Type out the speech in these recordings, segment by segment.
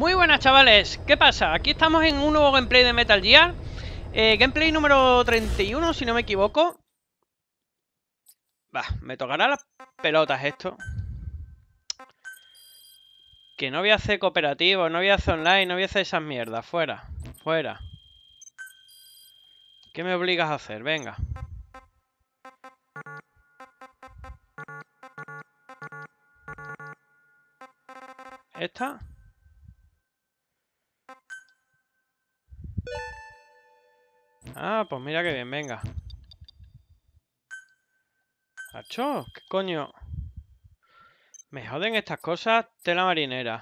Muy buenas chavales, ¿qué pasa? Aquí estamos en un nuevo gameplay de Metal Gear. Eh, Gameplay número 31, si no me equivoco. Va, me tocará las pelotas esto. Que no voy a hacer cooperativo, no voy a hacer online, no voy a hacer esas mierdas. Fuera, fuera. ¿Qué me obligas a hacer? Venga. ¿Esta? Ah, pues mira que bien, venga. ¡Hacho! ¿Qué coño? Me joden estas cosas, tela marinera.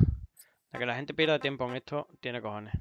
La que la gente pierda tiempo en esto, tiene cojones.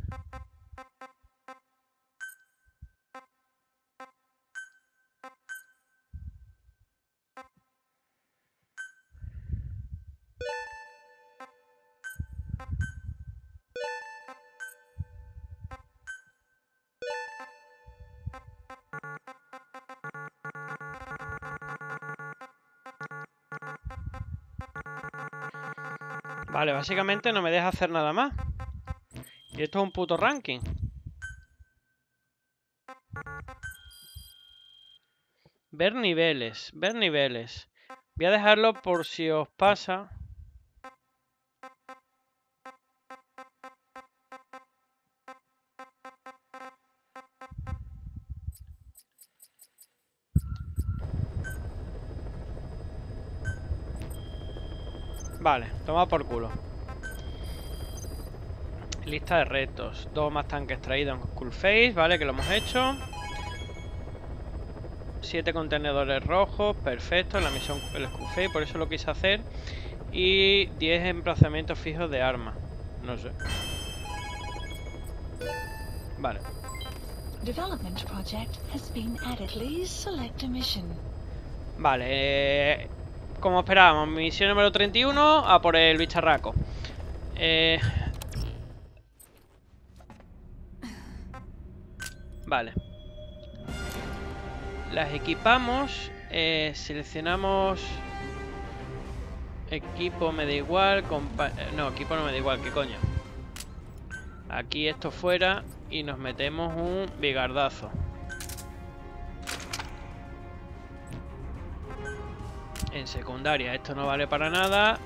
Básicamente no me deja hacer nada más. Y esto es un puto ranking. Ver niveles, ver niveles. Voy a dejarlo por si os pasa. Vale, toma por culo. Lista de retos. Dos más tanques traídos en Face, ¿vale? Que lo hemos hecho. Siete contenedores rojos, perfecto. En la misión el Face, por eso lo quise hacer. Y 10 emplazamientos fijos de armas. No sé. Vale. Vale, eh, como esperábamos, misión número 31 a por el bicharraco. Eh... Vale. Las equipamos. Eh, seleccionamos... Equipo me da igual. Eh, no, equipo no me da igual, ¿qué coño? Aquí esto fuera y nos metemos un bigardazo. en secundaria esto no vale para nada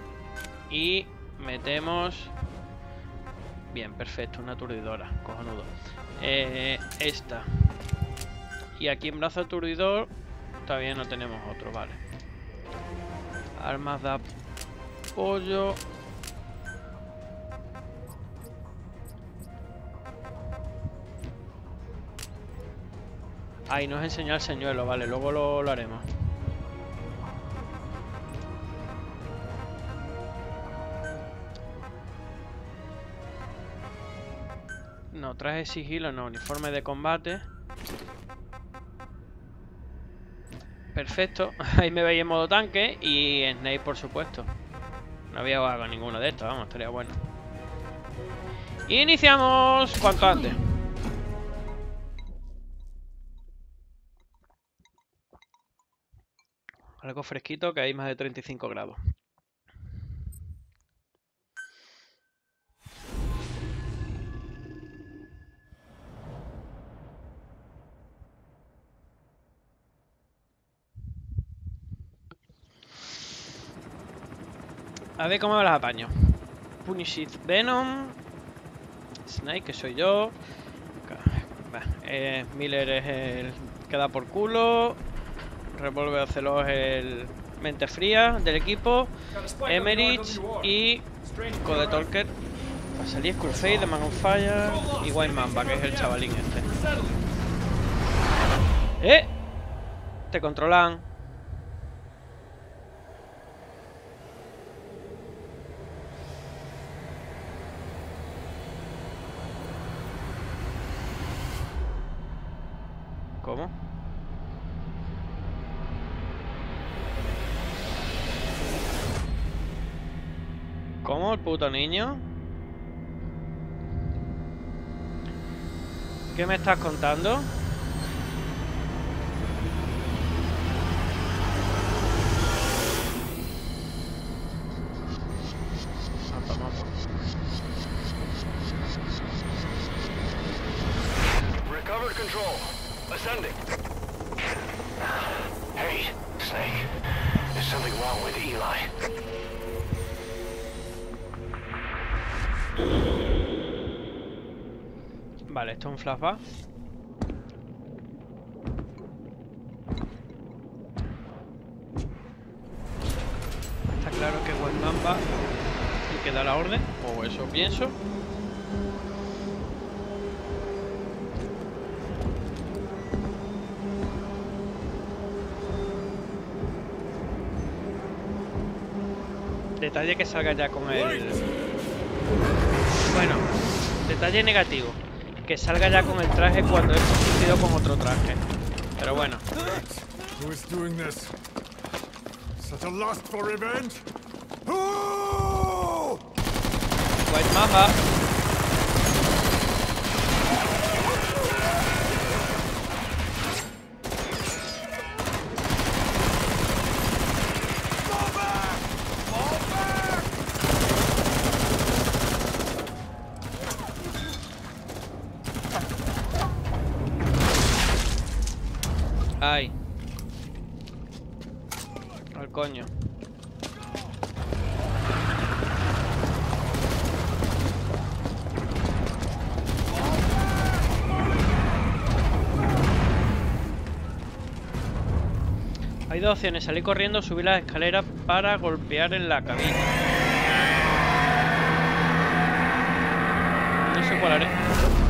y metemos bien perfecto una aturdidora cojonudo eh, esta. Y aquí en brazo aturdidor todavía no tenemos otro vale. Armas de apoyo. Ahí nos enseñó el señuelo, vale, luego lo haremos. Traje sigilo, no, uniforme de combate. Perfecto, ahí me veis en modo tanque y Snake por supuesto. No había con ninguno de estos, vamos, estaría bueno. Iniciamos cuanto antes. Algo fresquito que hay más de 35 grados. A ver cómo me las apaño. Punishit Venom. Snake, que soy yo. Eh, Miller es el que da por culo. Revolver Ocelot es el mente fría del equipo. Emerich y Code Talker. Va a salir Skullface de Man Fire y White Mamba, que es el chavalín este. ¡Eh! Te controlan. Niño? ¿Qué me estás contando? Un flashback. Está claro que Westman va y que da la orden, o eso pienso. Detalle que salga ya con el... Bueno, detalle negativo. Que salga ya con el traje cuando es confundido con otro traje. Pero bueno. Who is doing this? Such a lust for revenge? Who? White Mamba. Salir corriendo o subir las escaleras para golpear en la cabina. No sé cuál haré.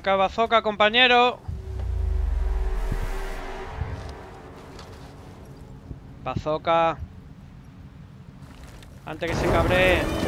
¡Saca bazooka, compañero! Bazooka. Antes que se cabree.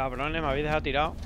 Cabrones, me habéis dejado tirado.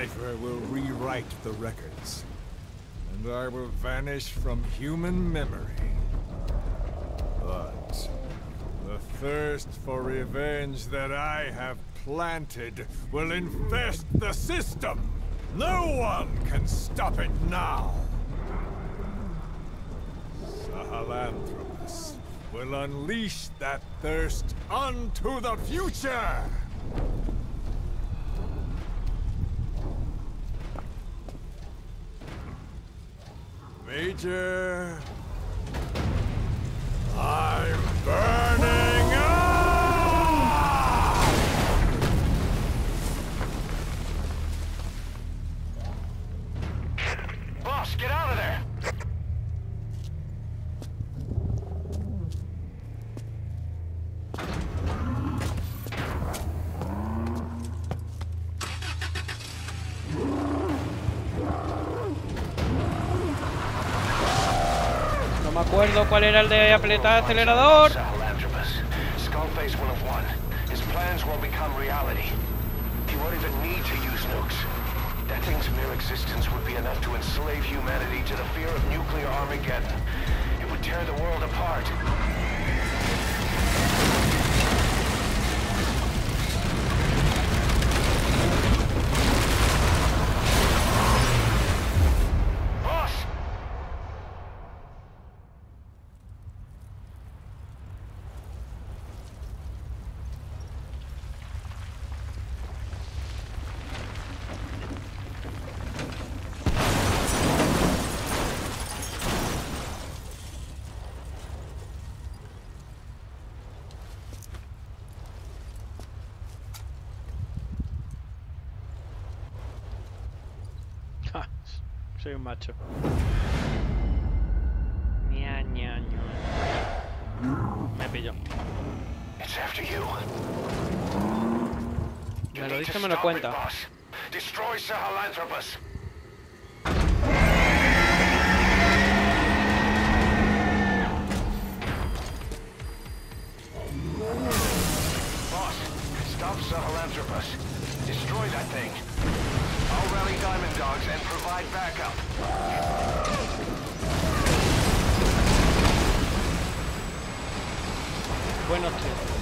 Cypher will rewrite the records, and I will vanish from human memory. But the thirst for revenge that I have planted will infest the system. No one can stop it now. Sahelanthropus will unleash that thirst unto the future. Roger. Acuerdo cuál era el de apretar acelerador. That thing's mere existence would be enough to enslave humanity to the fear of nuclear Armageddon. It would tear the world apart. Boss! Ja, soy un macho. Ña, ña, ña. Me pilló. It's after you. Me lo dice, me lo cuenta. Destroy Sahelanthropus. Buenos tíos.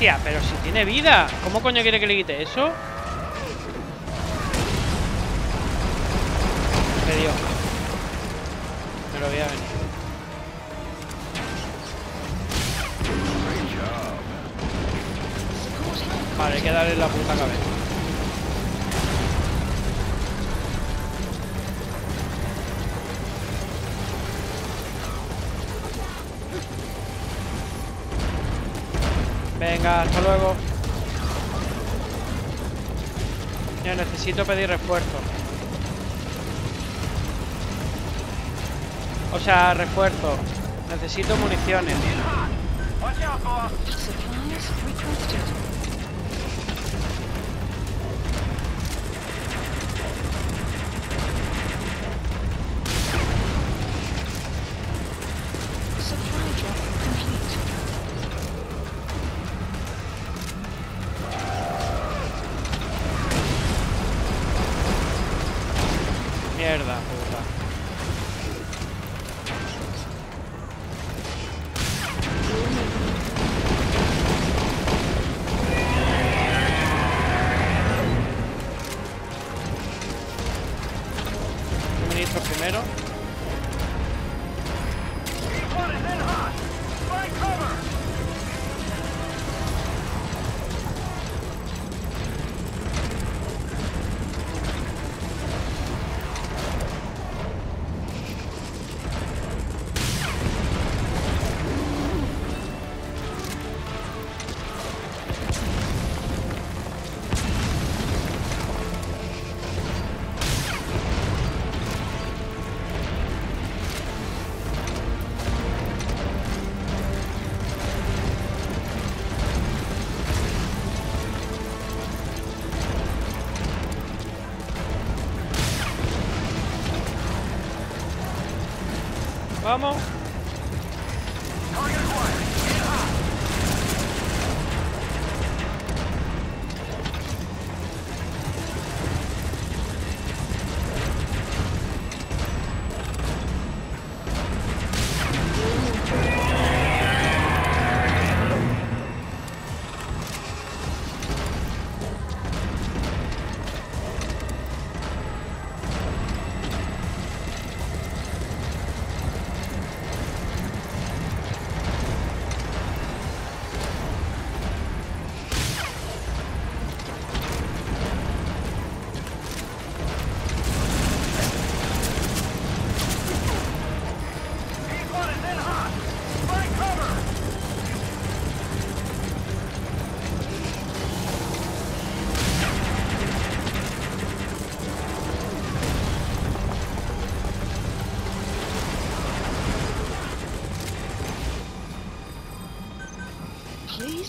Pero si tiene vida. ¿Cómo coño quiere que le quite eso? necesito pedir refuerzo. O sea, refuerzo. Necesito municiones. Vamos.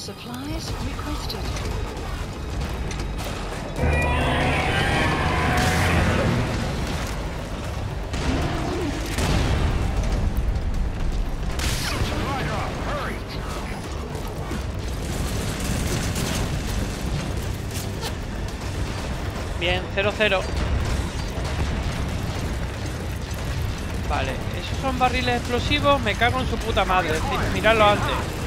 Supplies requested. Bien, 0-0. Vale, esos son barriles explosivos. Me cago en su puta madre. Miradlo antes.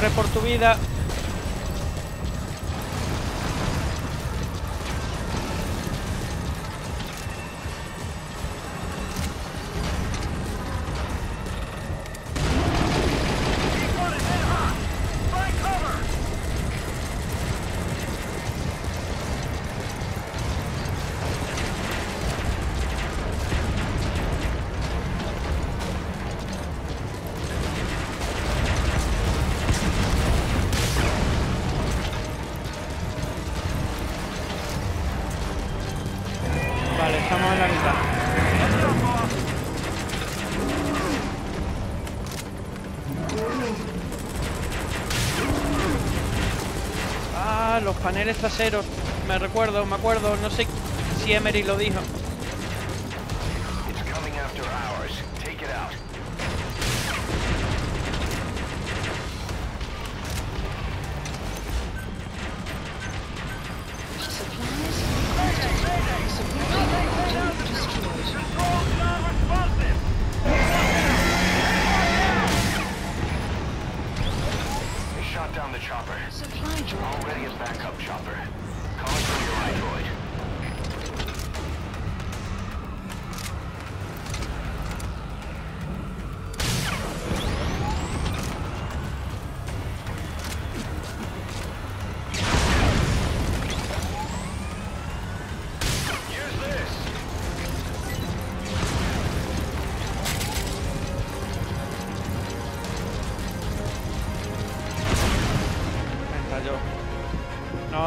Corre por tu vida. Paneles traseros. Me recuerdo, me acuerdo, no sé si Emery lo dijo.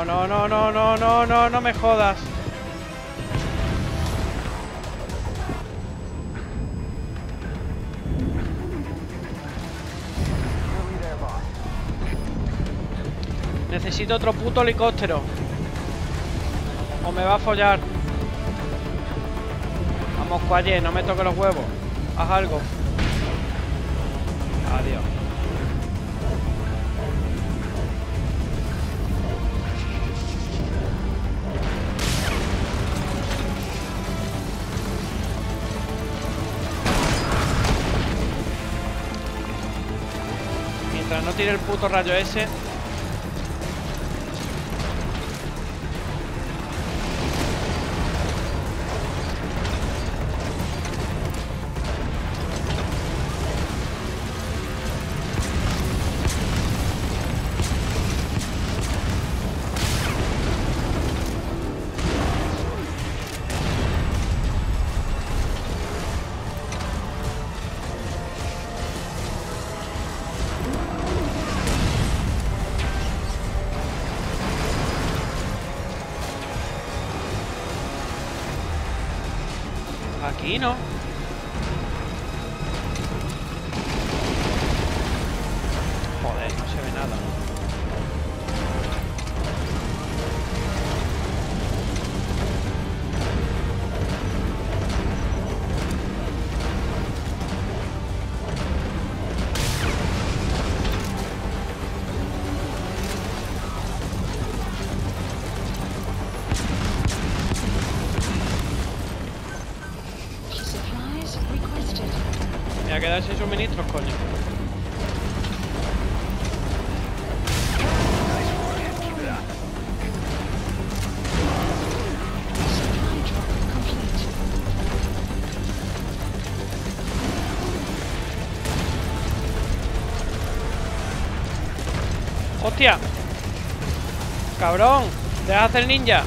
No, no, no, no, no, no, no, me jodas. Necesito otro puto helicóptero. O me va a follar. Vamos, Quaye, no me toque los huevos. Haz algo. El puto rayo ese. Aquí drop complete. ¡Hostia! ¡Cabrón! ¡Deja de hacer ninja!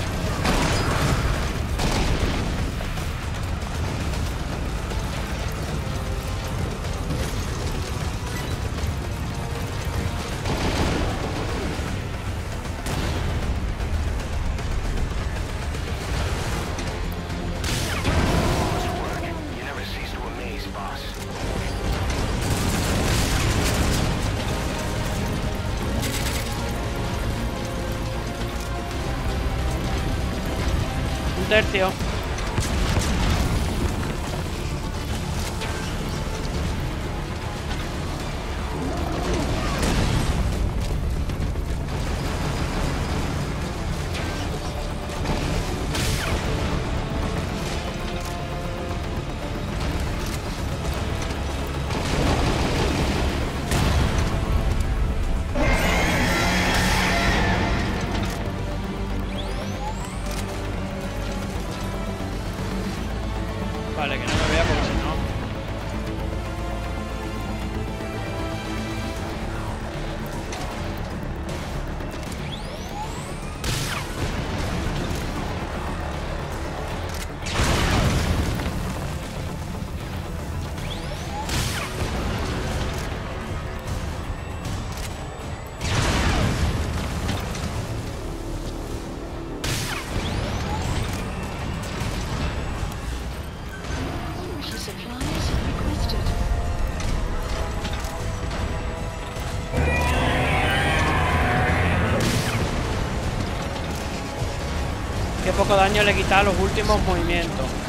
Poco daño le quita los últimos movimientos.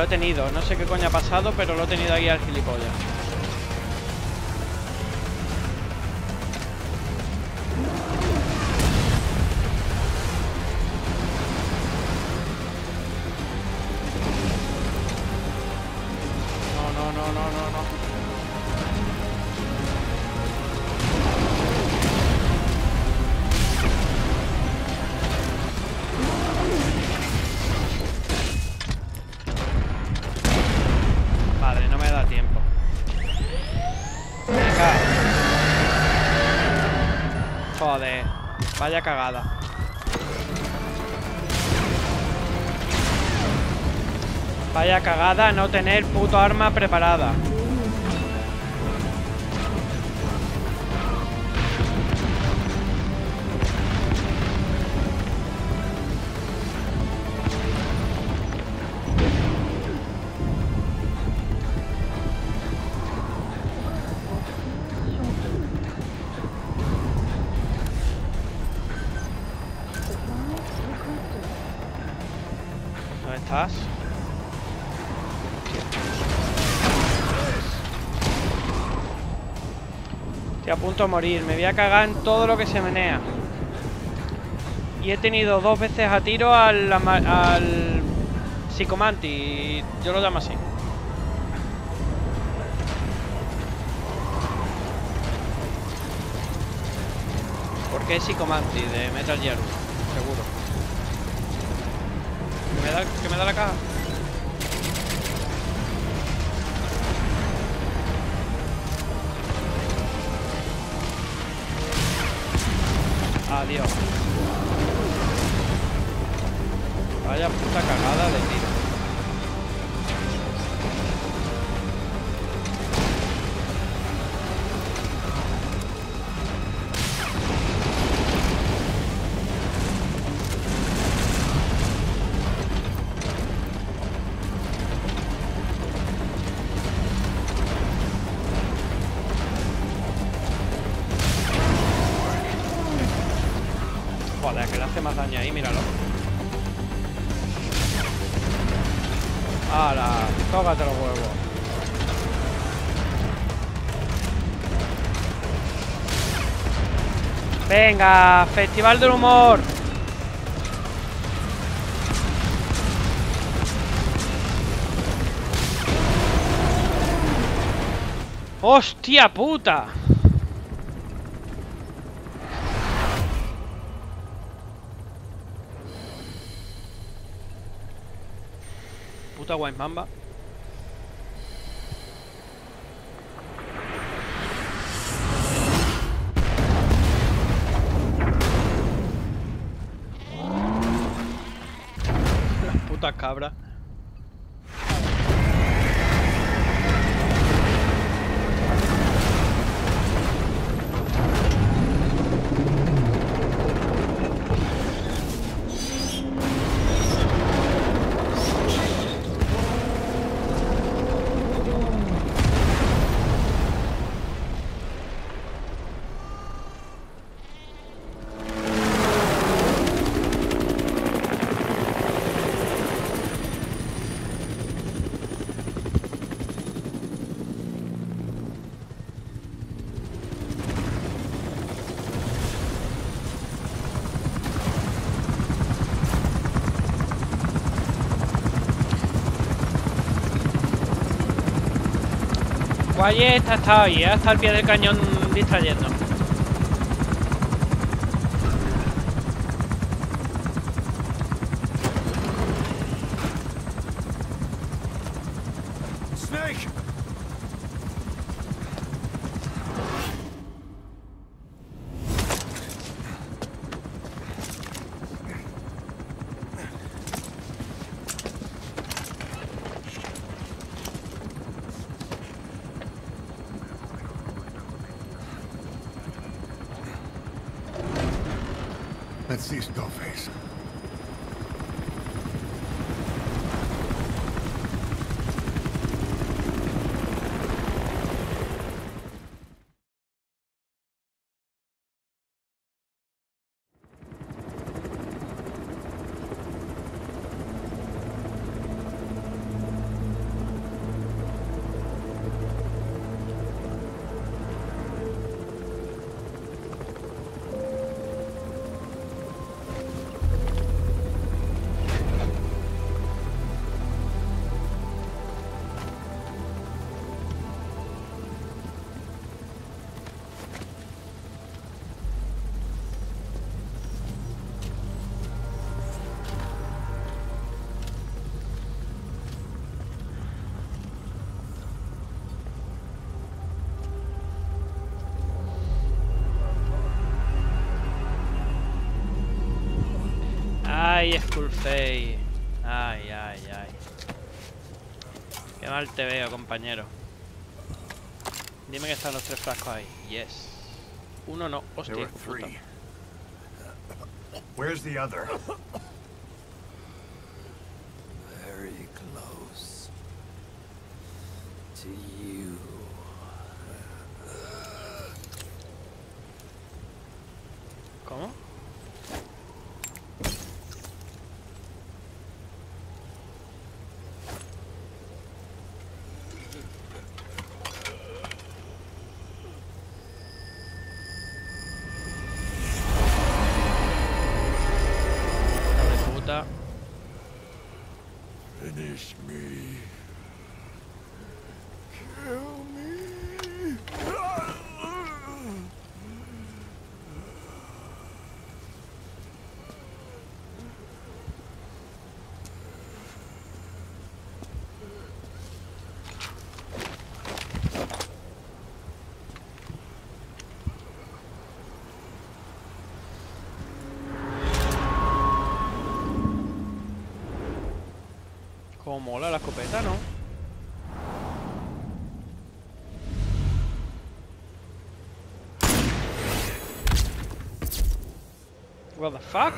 Lo he tenido. No sé qué coño ha pasado, pero lo he tenido ahí al gilipollas. Vaya cagada. Vaya cagada no tener puto arma preparada. Morir. Me voy a cagar en todo lo que se menea. Y he tenido dos veces a tiro al, al Psicomanti. Yo lo llamo así. Porque es Psicomanti de Metal Gear, seguro. ¿Que me da, que me da la caja? Vaya puta cagada de tiro. Hace más daño ahí, míralo. ¡Hala! Tócate los huevos. Venga, Festival del Humor. ¡Hostia puta! Puta White Mamba. Guaye está, está ahí, ¿eh? está al pie del cañón distrayendo. Mal te veo, compañero. Dime que están los tres frascos ahí. Yes. Uno no. Hostia. puta. three. Where's the other? Very close to you. ¿Cómo? Hijo de puta. Finish me. Kill me. Como mola la escopeta, ¿no? What the fuck?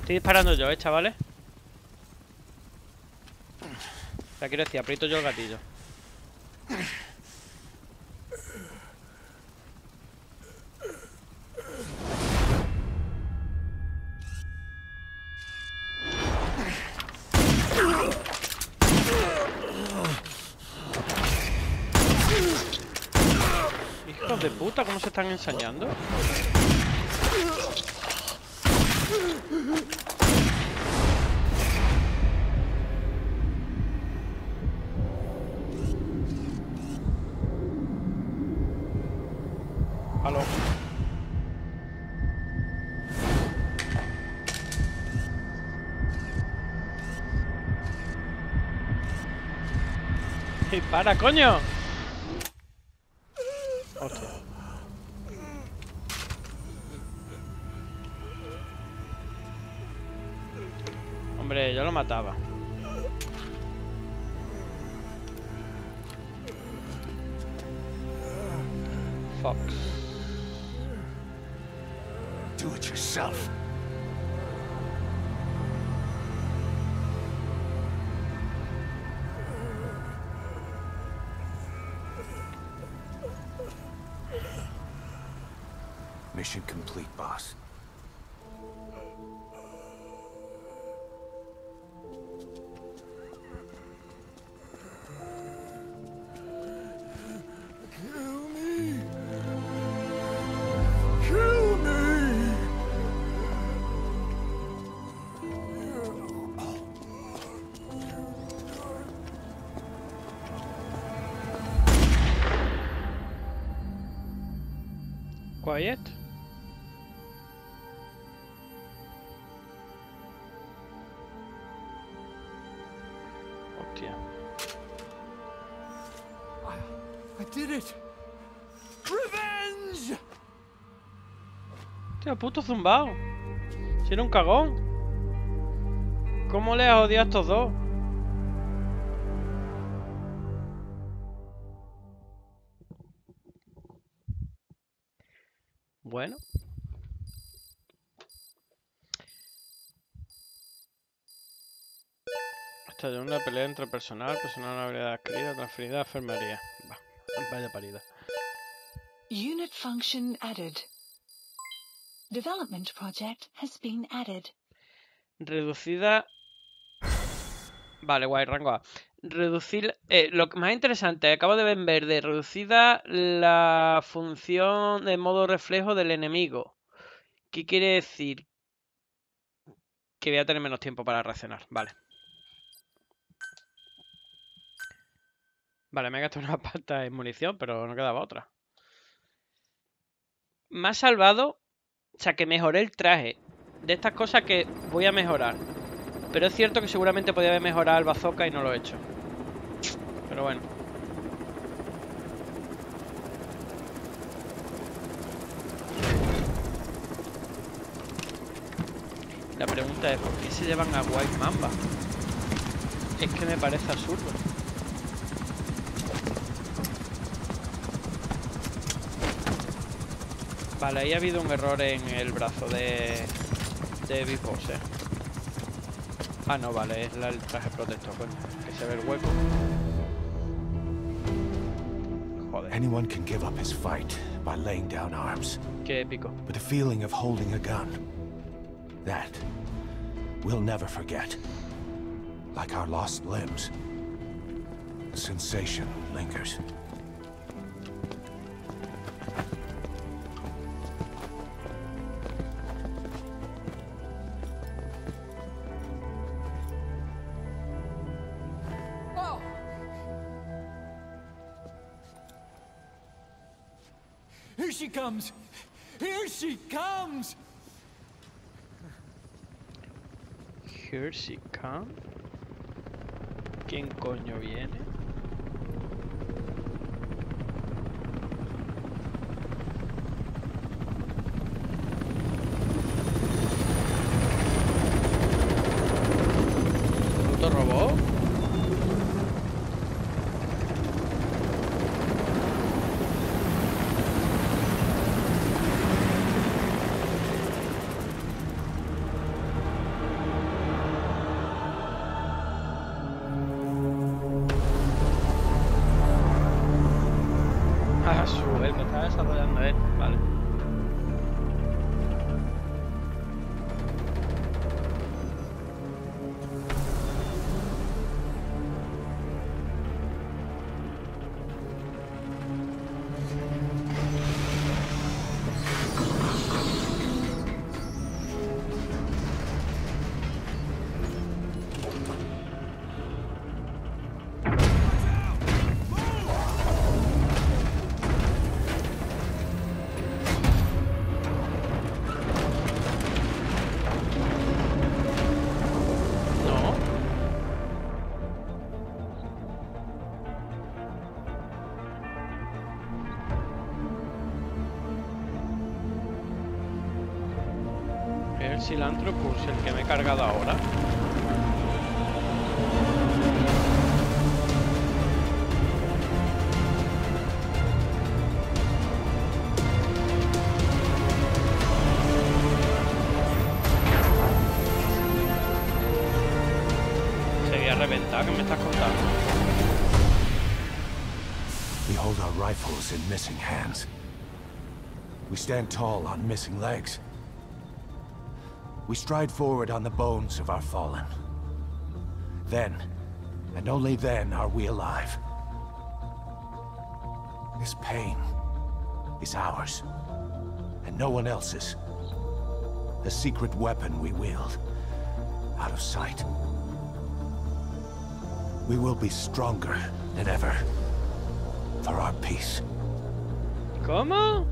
Estoy disparando yo, eh, chavales. Ya quiero decir, aprieto yo el gatillo. Están ensañando? Aló. ¡Dispara, coño! Hombre, yo lo puto zumbao. Si era un cagón. ¿Cómo le has odiado a estos dos? Bueno. Esta es una pelea entre personal, personal no habilidad adquirida, transferida a enfermería. Va, vaya parida. Unit function added. Development project has been added. Reducida. Vale, guay, rango A. Reducir. eh, lo más interesante, acabo de ver verde. Reducida la función de modo reflejo del enemigo. ¿Qué quiere decir? Que voy a tener menos tiempo para reaccionar. Vale. Vale, me he gastado una pasta en munición, pero no quedaba otra. Me ha salvado. O sea, que mejoré el traje de estas cosas que voy a mejorar. Pero es cierto que seguramente podía haber mejorado el bazooka y no lo he hecho. Pero bueno. La pregunta es, ¿por qué se llevan a White Mamba? Es que me parece absurdo. Vale, ahí ha habido un error en el brazo de, de Big Boss, eh. Ah, no, vale, es la- el traje protector, coño. Que se ve el hueco. Joder, Anyone can give up his fight by laying down arms. qué épico. But the feeling of holding a gun, that we'll never forget. Like our lost limbs. The sensation lingers. Comes! Here she come. ¿Quién coño viene? Cursi, el que me he cargado ahora. Se voy a reventar, ¿qué me estás contando? Our rifles in missing hands. We stand tall on missing legs. We stride forward on the bones of our fallen. Then, and only then, are we alive. This pain is ours, and no one else's. The secret weapon we wield, out of sight. We will be stronger than ever for our peace. ¿Cómo?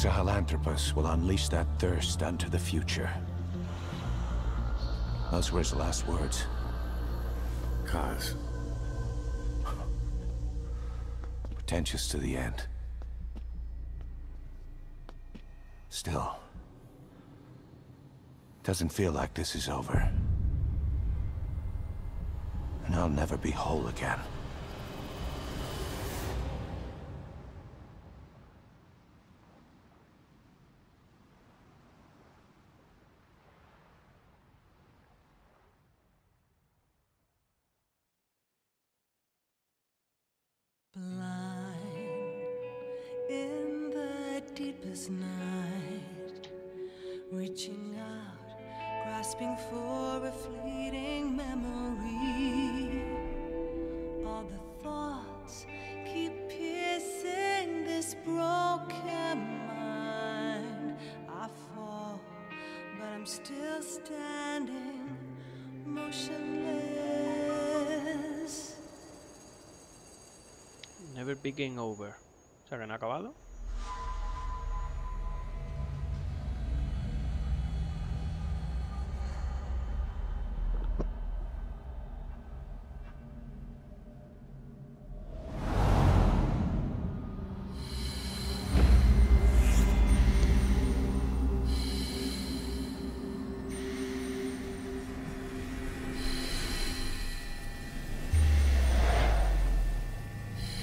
Sahelanthropus will unleash that thirst unto the future. Those were his last words. Cause. Pretentious to the end. Still. Doesn't feel like this is over. And I'll never be whole again. Acabado.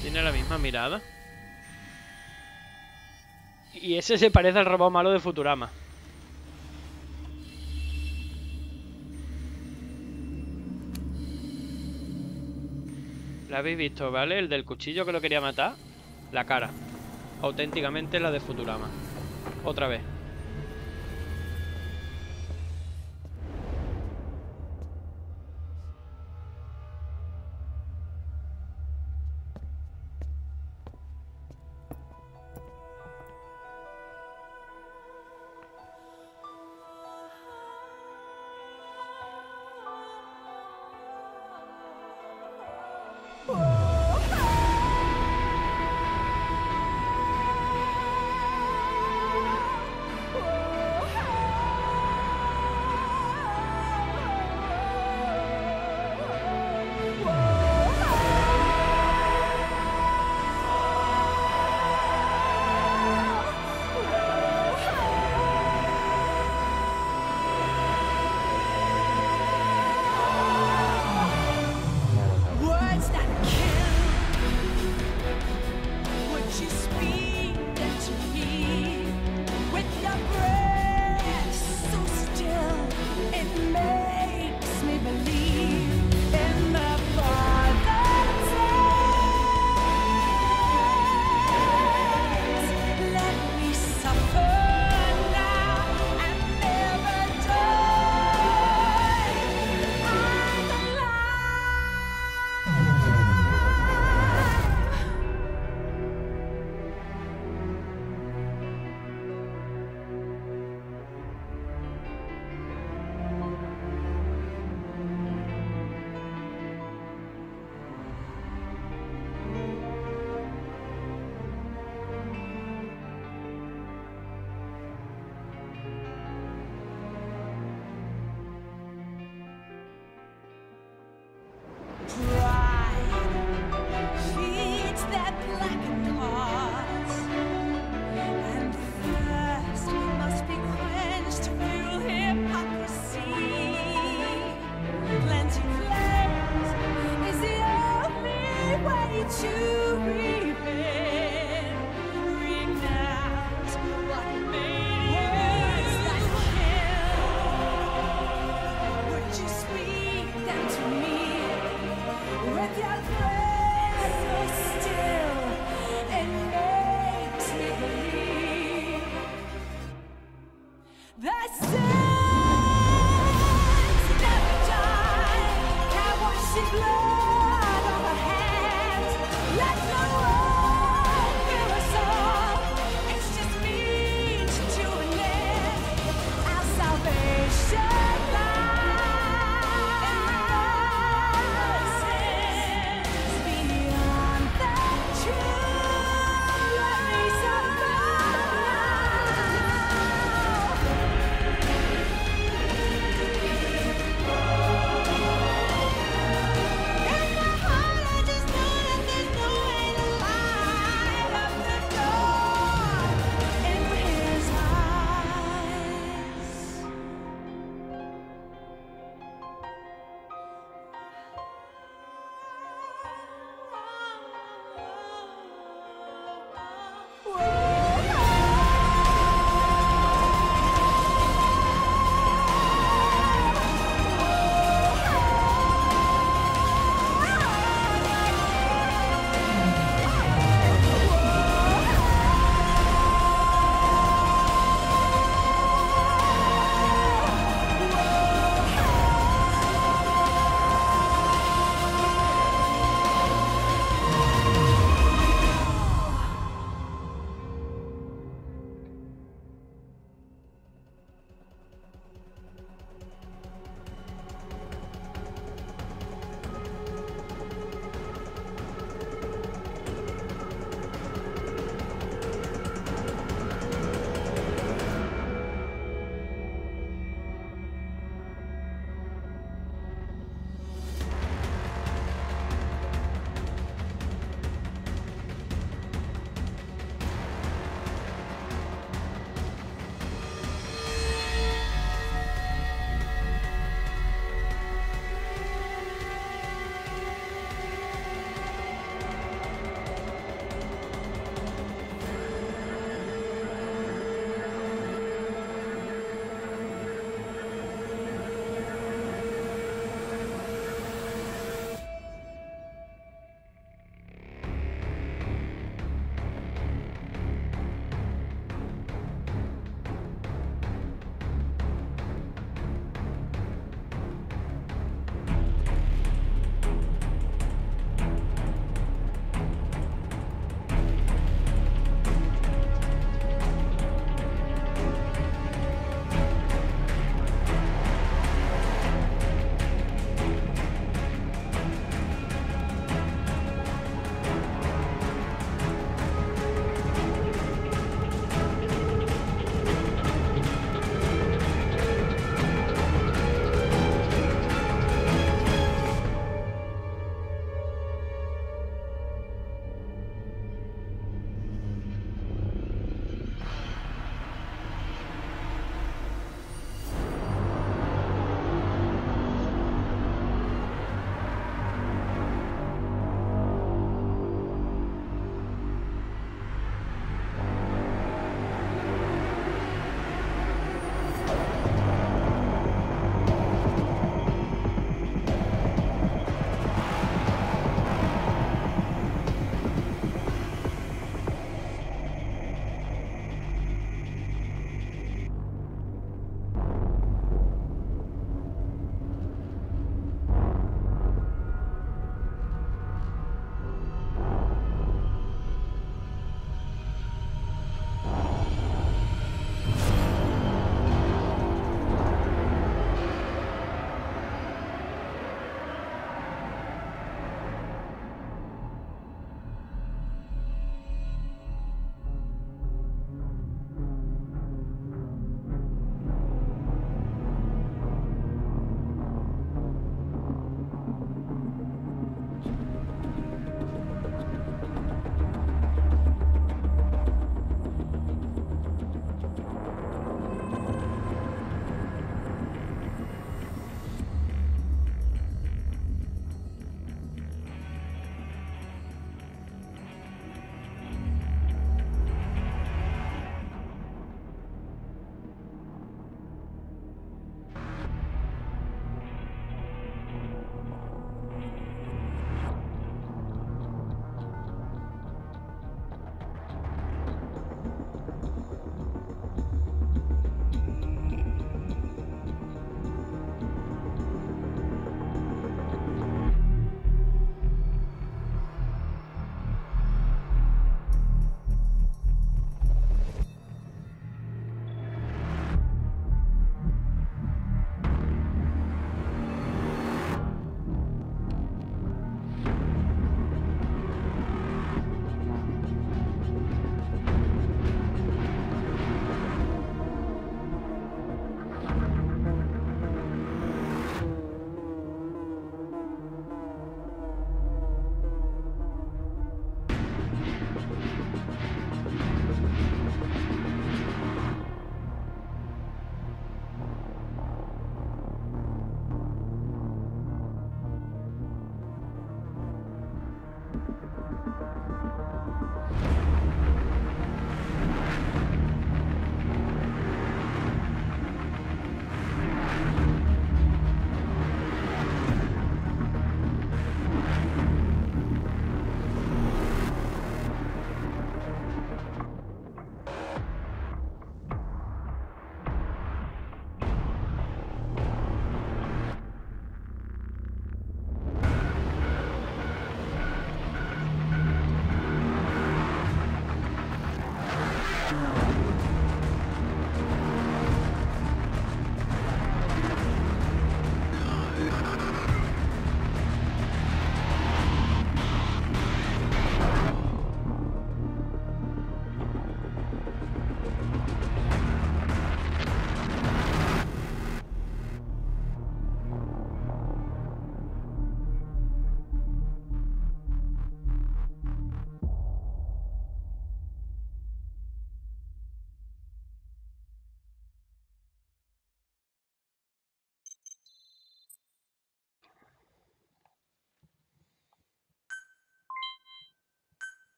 Tiene la misma mirada. Y ese se parece al robot malo de Futurama. ¿La habéis visto, vale? El del cuchillo que lo quería matar. La cara. Auténticamente la de Futurama. Otra vez.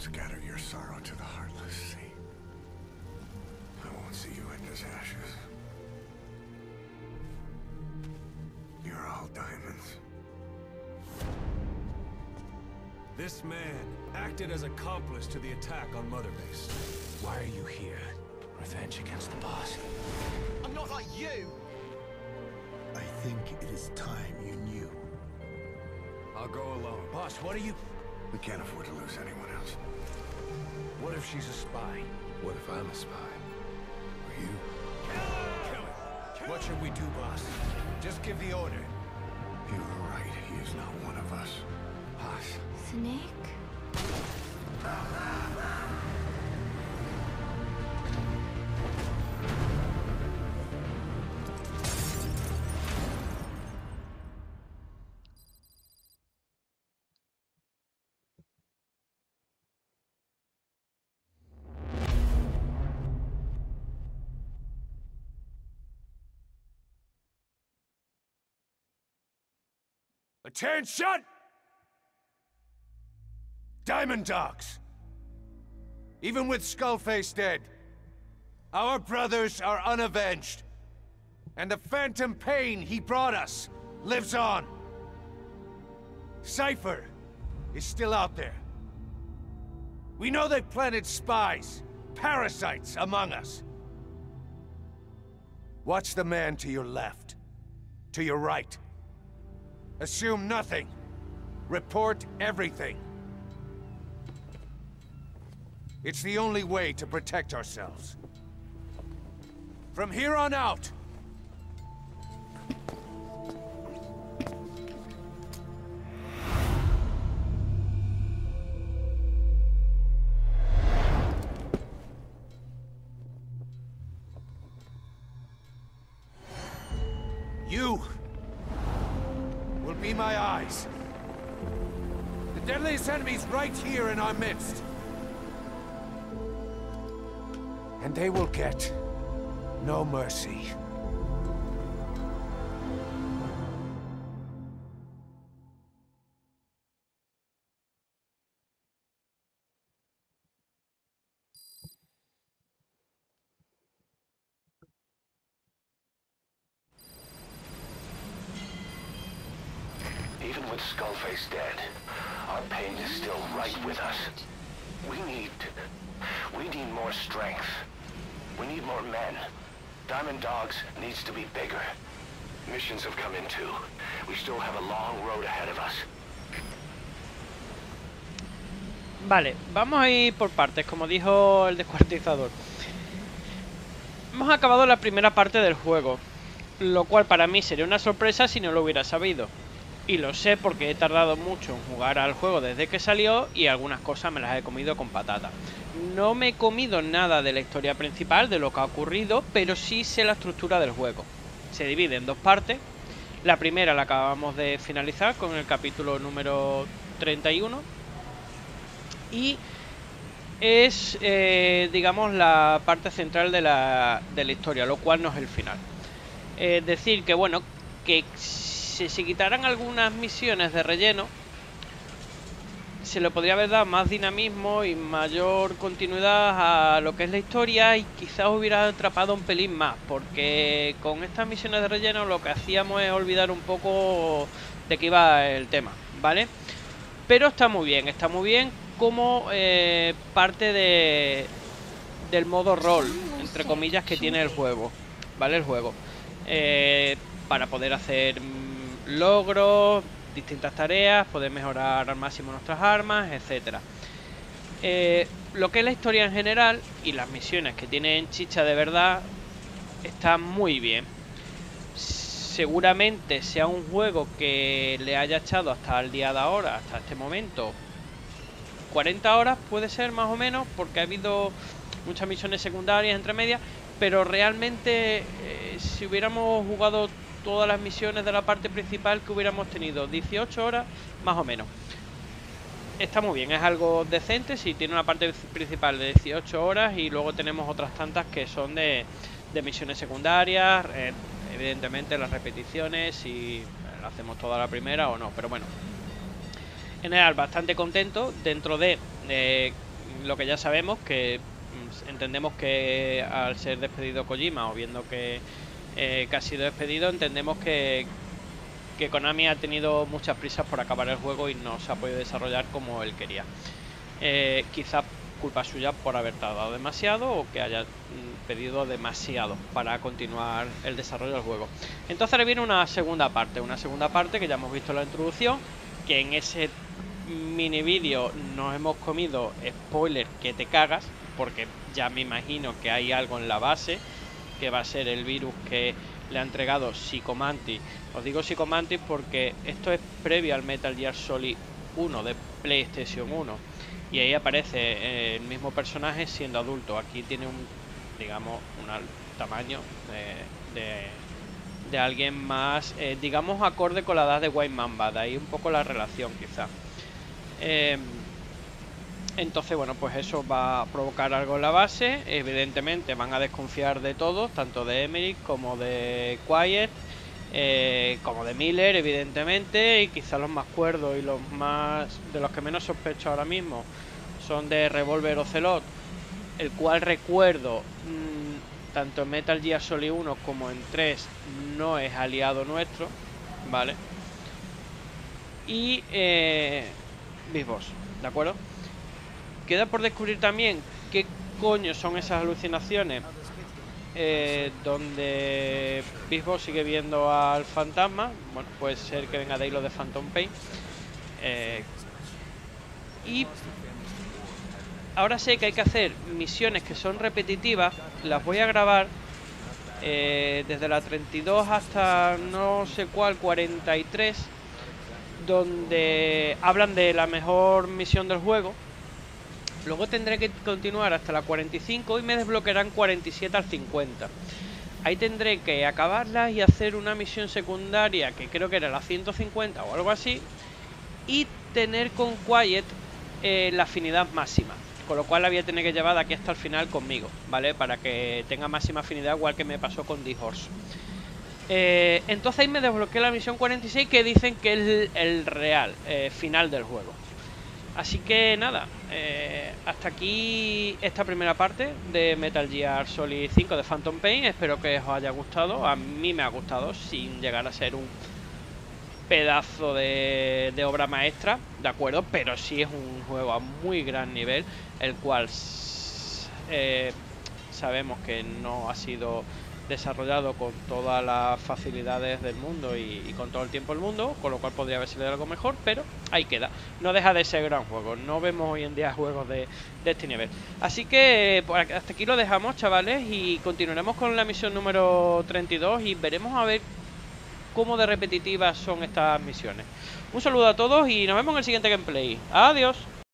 Scatter your sorrow to the heartless sea. I won't see you end as ashes. You're all diamonds. This man acted as accomplice to the attack on Mother Base. Why are you here? Revenge against the boss. I'm not like you! I think it is time you knew. I'll go alone. Boss, what are you... We can't afford to lose anyone else. What if she's a spy? What if I'm a spy? Or you? Kill her. What should we do, boss? Just give the order. You are right. He is not one of us. Boss. Snake? Attention! Diamond Dogs! Even with Skullface dead, our brothers are unavenged. And the phantom pain he brought us lives on. Cypher is still out there. We know they planted spies, parasites among us. Watch the man to your left, to your right. Assume nothing. Report everything. It's the only way to protect ourselves. From here on out, in our midst. And they will get no mercy. Even with Skullface dead, our pain is still right with us. We need... We need more strength. We need more men. Diamond Dogs needs to be bigger. Missions have come in too. We still have a long road ahead of us. Vale, vamos a ir por partes, como dijo el descuartizador. Hemos acabado la primera parte del juego. Lo cual para mí sería una sorpresa si no lo hubiera sabido. Y lo sé porque he tardado mucho en jugar al juego desde que salió y algunas cosas me las he comido con patata. No me he comido nada de la historia principal, de lo que ha ocurrido, pero sí sé la estructura del juego. Se divide en dos partes. La primera la acabamos de finalizar con el capítulo número 31. Y es, eh, digamos, la parte central de la, de la historia, lo cual no es el final. Es decir, que bueno, que si se quitaran algunas misiones de relleno, se le podría haber dado más dinamismo y mayor continuidad a lo que es la historia y quizás hubiera atrapado un pelín más, porque con estas misiones de relleno lo que hacíamos es olvidar un poco de qué iba el tema, ¿vale? Pero está muy bien, está muy bien como eh, parte de del modo rol, entre comillas, que tiene el juego, ¿vale? El juego. Eh, para poder hacer logros, distintas tareas, poder mejorar al máximo nuestras armas, etcétera. Eh, lo que es la historia en general y las misiones que tienen chicha de verdad está muy bien. Seguramente sea un juego que le haya echado hasta el día de ahora, hasta este momento, 40 horas puede ser más o menos, porque ha habido muchas misiones secundarias entre medias, pero realmente eh, si hubiéramos jugado todas las misiones de la parte principal que hubiéramos tenido 18 horas más o menos. Está muy bien, es algo decente, si tiene una parte principal de 18 horas y luego tenemos otras tantas que son de, de misiones secundarias, eh, evidentemente las repeticiones, si hacemos toda la primera o no, pero bueno. En general, bastante contento dentro de eh, lo que ya sabemos, que mm, entendemos que al ser despedido Kojima o viendo que eh, que ha sido despedido, entendemos que, que Konami ha tenido muchas prisas por acabar el juego y no se ha podido desarrollar como él quería. Eh, quizá culpa suya por haber tardado demasiado o que haya mm, pedido demasiado para continuar el desarrollo del juego. Entonces ahora viene una segunda parte, una segunda parte que ya hemos visto en la introducción, que en ese mini vídeo nos hemos comido spoiler que te cagas, porque ya me imagino que hay algo en la base que va a ser el virus que le ha entregado Psychomantis. Os digo Psychomantis porque esto es previo al Metal Gear Solid 1 de PlayStation 1 y ahí aparece eh, el mismo personaje siendo adulto. Aquí tiene un, digamos, un tamaño de, de, alguien más, eh, digamos, acorde con la edad de White Mamba. De ahí un poco la relación, quizá. Eh, entonces, bueno, pues eso va a provocar algo en la base. Evidentemente van a desconfiar de todos, tanto de Emmerich como de Quiet, eh, como de Miller, evidentemente. Y quizá los más cuerdos y los más de los que menos sospecho ahora mismo son de Revolver Ocelot, el cual recuerdo mmm, tanto en Metal Gear Solid 1 como en 3 no es aliado nuestro, ¿vale? Y eh, ¿de acuerdo? Queda por descubrir también qué coño son esas alucinaciones eh, donde Bisbo sigue viendo al fantasma. Bueno, puede ser que venga de ahí lo de Phantom Pain. Eh, y ahora sé que hay que hacer misiones que son repetitivas. Las voy a grabar eh, desde la 32 hasta no sé cuál, 43. Donde hablan de la mejor misión del juego Luego tendré que continuar hasta la 45 y me desbloquearán 47 al 50. Ahí tendré que acabarla y hacer una misión secundaria que creo que era la 150 o algo así. Y tener con Quiet eh, la afinidad máxima. Con lo cual la voy a tener que llevar de aquí hasta el final conmigo, ¿vale? Para que tenga máxima afinidad igual que me pasó con D-Horse. Eh, entonces ahí me desbloqueé la misión 46 que dicen que es el, real eh, final del juego. Así que nada, eh, hasta aquí esta primera parte de Metal Gear Solid 5 de Phantom Pain. Espero que os haya gustado. A mí me ha gustado, sin llegar a ser un pedazo de, obra maestra, ¿de acuerdo? Pero sí es un juego a muy gran nivel, el cual eh, sabemos que no ha sido desarrollado con todas las facilidades del mundo y, con todo el tiempo del mundo, con lo cual podría haber sido algo mejor, pero ahí queda. No deja de ser gran juego, no vemos hoy en día juegos de, este nivel. Así que pues, hasta aquí lo dejamos, chavales, y continuaremos con la misión número 32 y veremos a ver cómo de repetitivas son estas misiones. Un saludo a todos y nos vemos en el siguiente gameplay. Adiós.